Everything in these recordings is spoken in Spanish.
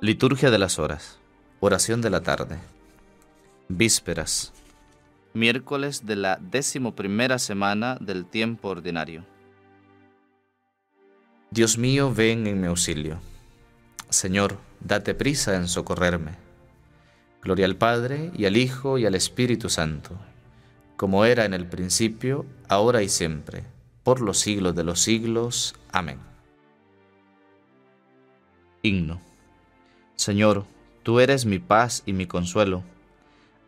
Liturgia de las Horas. Oración de la tarde. Vísperas. Miércoles de la decimoprimera semana del tiempo ordinario. Dios mío, ven en mi auxilio. Señor, date prisa en socorrerme. Gloria al Padre, y al Hijo, y al Espíritu Santo, como era en el principio, ahora y siempre, por los siglos de los siglos. Amén. Himno. Señor, tú eres mi paz y mi consuelo.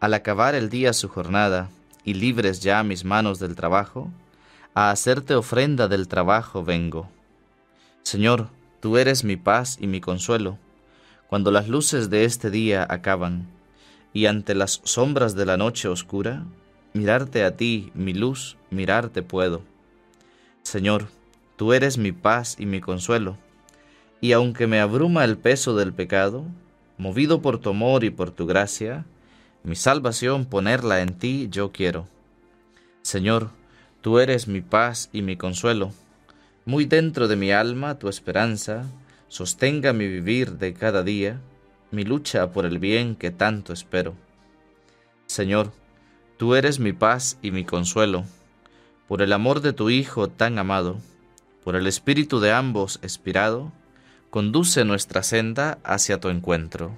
Al acabar el día su jornada y libres ya mis manos del trabajo, a hacerte ofrenda del trabajo vengo. Señor, tú eres mi paz y mi consuelo. Cuando las luces de este día acaban y ante las sombras de la noche oscura, mirarte a ti, mi luz, mirarte puedo. Señor, tú eres mi paz y mi consuelo y aunque me abruma el peso del pecado, movido por tu amor y por tu gracia, mi salvación ponerla en ti yo quiero. Señor, tú eres mi paz y mi consuelo. Muy dentro de mi alma tu esperanza sostenga mi vivir de cada día, mi lucha por el bien que tanto espero. Señor, tú eres mi paz y mi consuelo. Por el amor de tu Hijo tan amado, por el espíritu de ambos expirado, conduce nuestra senda hacia tu encuentro.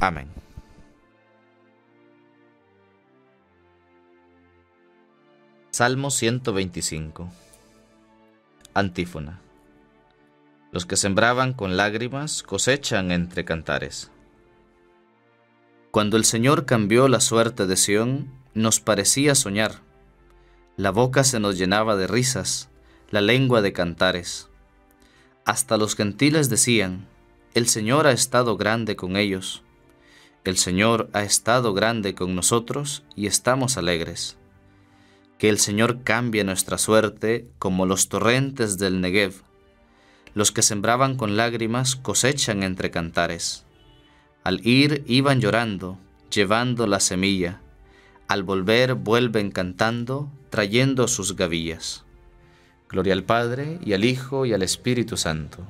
Amén. Salmo 125 Antífona Los que sembraban con lágrimas cosechan entre cantares. Cuando el Señor cambió la suerte de Sión, nos parecía soñar. La boca se nos llenaba de risas, la lengua de cantares hasta los gentiles decían, el Señor ha estado grande con ellos. El Señor ha estado grande con nosotros y estamos alegres. Que el Señor cambie nuestra suerte como los torrentes del Negev. Los que sembraban con lágrimas cosechan entre cantares. Al ir iban llorando, llevando la semilla. Al volver vuelven cantando, trayendo sus gavillas. Gloria al Padre, y al Hijo, y al Espíritu Santo,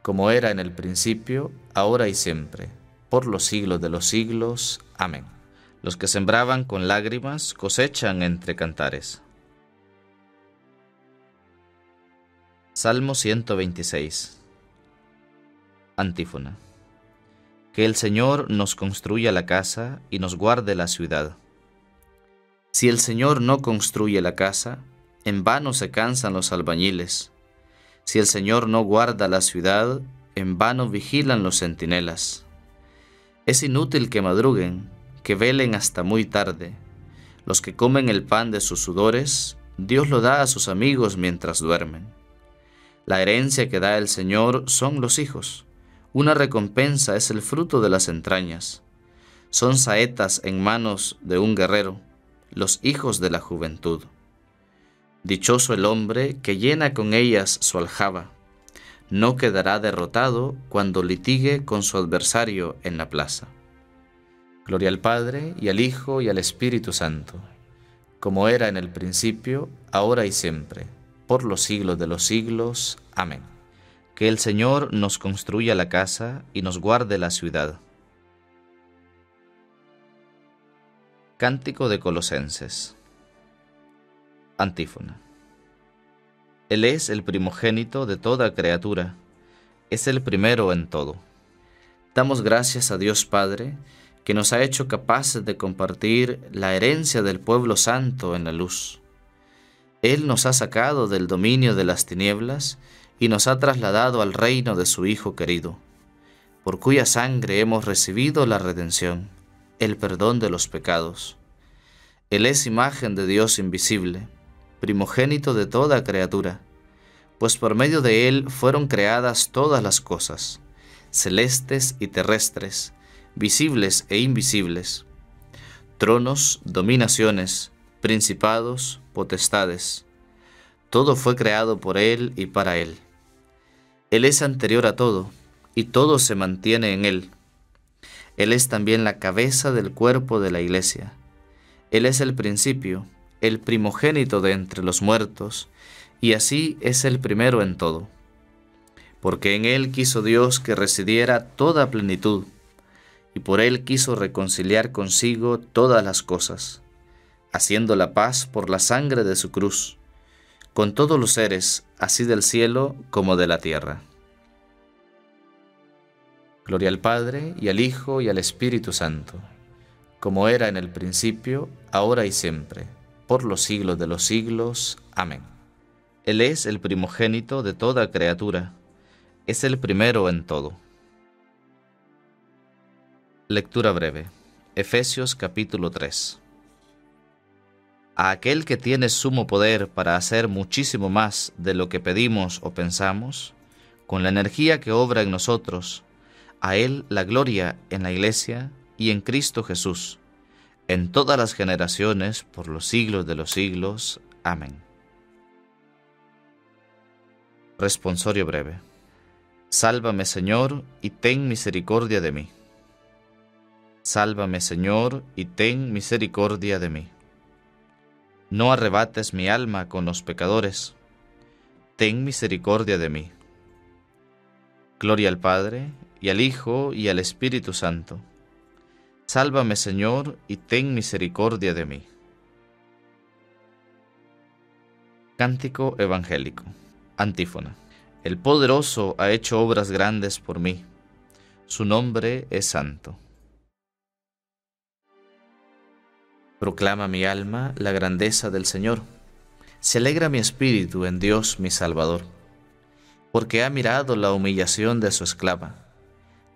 como era en el principio, ahora y siempre, por los siglos de los siglos. Amén. Los que sembraban con lágrimas cosechan entre cantares. Salmo 126 Antífona Que el Señor nos construya la casa y nos guarde la ciudad. Si el Señor no construye la casa, en vano se cansan los albañiles. Si el Señor no guarda la ciudad, en vano vigilan los centinelas. Es inútil que madruguen, que velen hasta muy tarde. Los que comen el pan de sus sudores, Dios lo da a sus amigos mientras duermen. La herencia que da el Señor son los hijos. Una recompensa es el fruto de las entrañas. Son saetas en manos de un guerrero, los hijos de la juventud. Dichoso el hombre que llena con ellas su aljaba. No quedará derrotado cuando litigue con su adversario en la plaza. Gloria al Padre, y al Hijo, y al Espíritu Santo, como era en el principio, ahora y siempre, por los siglos de los siglos. Amén. Que el Señor nos construya la casa y nos guarde la ciudad. Cántico de Colosenses Antífona. Él es el primogénito de toda criatura, es el primero en todo. Damos gracias a Dios Padre, que nos ha hecho capaces de compartir la herencia del pueblo santo en la luz. Él nos ha sacado del dominio de las tinieblas y nos ha trasladado al reino de su Hijo querido, por cuya sangre hemos recibido la redención, el perdón de los pecados. Él es imagen de Dios invisible primogénito de toda criatura, pues por medio de él fueron creadas todas las cosas, celestes y terrestres, visibles e invisibles, tronos, dominaciones, principados, potestades. Todo fue creado por Él y para Él. Él es anterior a todo, y todo se mantiene en Él. Él es también la cabeza del cuerpo de la iglesia. Él es el principio, el primogénito de entre los muertos, y así es el primero en todo. porque en él quiso Dios que residiera toda plenitud, y por él quiso reconciliar consigo todas las cosas, haciendo la paz por la sangre de su cruz, con todos los seres, así del cielo como de la tierra. Gloria al Padre, y al Hijo, y al Espíritu Santo, como era en el principio, ahora y siempre, por los siglos de los siglos. Amén. Él es el primogénito de toda criatura es el primero en todo. Lectura breve. Efesios capítulo 3. A aquel que tiene sumo poder para hacer muchísimo más de lo que pedimos o pensamos, con la energía que obra en nosotros, a Él la gloria en la Iglesia y en Cristo Jesús, en todas las generaciones, por los siglos de los siglos. Amén. Responsorio breve. Sálvame, Señor, y ten misericordia de mí. Sálvame, Señor, y ten misericordia de mí. No arrebates mi alma con los pecadores. Ten misericordia de mí. Gloria al Padre, y al Hijo, y al Espíritu Santo. Sálvame, Señor, y ten misericordia de mí. Cántico Evangélico. Antífona. El poderoso ha hecho obras grandes por mí. Su nombre es santo. Proclama mi alma la grandeza del Señor. Se alegra mi espíritu en Dios mi Salvador, porque ha mirado la humillación de su esclava.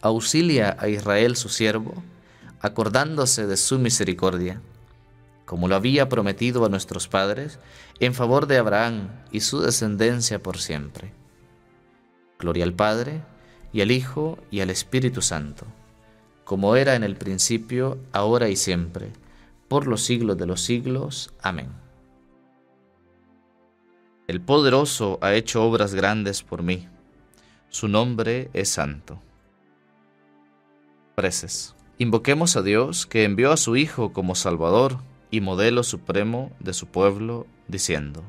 Auxilia a Israel su siervo, acordándose de su misericordia como lo había prometido a nuestros padres, en favor de Abraham y su descendencia por siempre. Gloria al Padre, y al Hijo, y al Espíritu Santo, como era en el principio, ahora y siempre, por los siglos de los siglos. Amén. El poderoso ha hecho obras grandes por mí. Su nombre es santo. Preces. Invoquemos a Dios que envió a su Hijo como Salvador y modelo supremo de su pueblo, diciendo,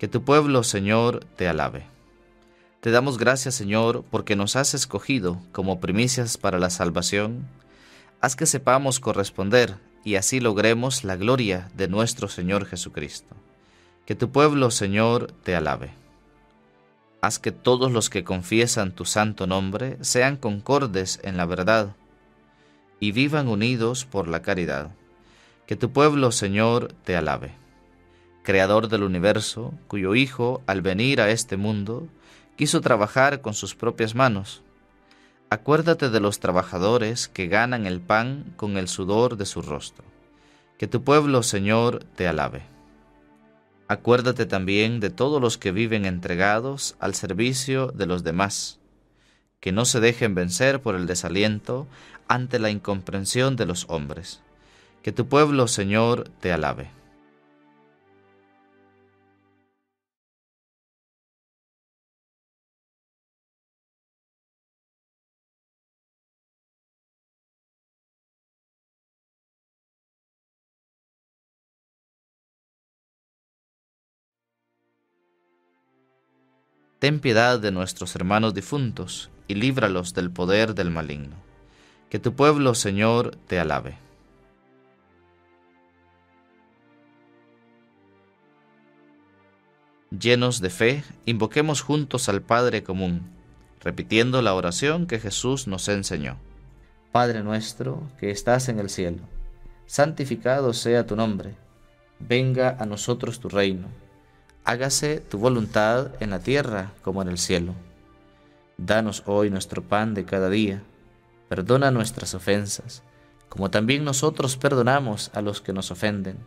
Que tu pueblo, Señor, te alabe. Te damos gracias, Señor, porque nos has escogido como primicias para la salvación. Haz que sepamos corresponder y así logremos la gloria de nuestro Señor Jesucristo. Que tu pueblo, Señor, te alabe. Haz que todos los que confiesan tu santo nombre sean concordes en la verdad y vivan unidos por la caridad que tu pueblo, Señor, te alabe. Creador del universo, cuyo Hijo, al venir a este mundo, quiso trabajar con sus propias manos. Acuérdate de los trabajadores que ganan el pan con el sudor de su rostro. Que tu pueblo, Señor, te alabe. Acuérdate también de todos los que viven entregados al servicio de los demás, que no se dejen vencer por el desaliento ante la incomprensión de los hombres que tu pueblo, Señor, te alabe. Ten piedad de nuestros hermanos difuntos y líbralos del poder del maligno. Que tu pueblo, Señor, te alabe. Llenos de fe, invoquemos juntos al Padre común, repitiendo la oración que Jesús nos enseñó. Padre nuestro que estás en el cielo, santificado sea tu nombre, venga a nosotros tu reino, hágase tu voluntad en la tierra como en el cielo. Danos hoy nuestro pan de cada día, perdona nuestras ofensas, como también nosotros perdonamos a los que nos ofenden.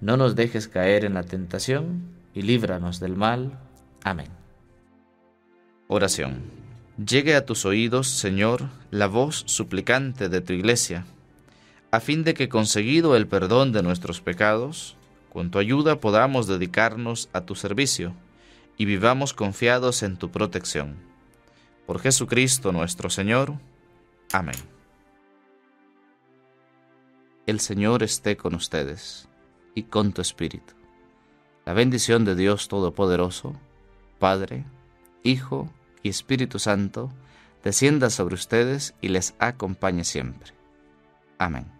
No nos dejes caer en la tentación, y líbranos del mal. Amén. Oración. Llegue a tus oídos, Señor, la voz suplicante de tu iglesia, a fin de que conseguido el perdón de nuestros pecados, con tu ayuda podamos dedicarnos a tu servicio y vivamos confiados en tu protección. Por Jesucristo nuestro Señor. Amén. El Señor esté con ustedes y con tu espíritu. La bendición de Dios Todopoderoso, Padre, Hijo y Espíritu Santo, descienda sobre ustedes y les acompañe siempre. Amén.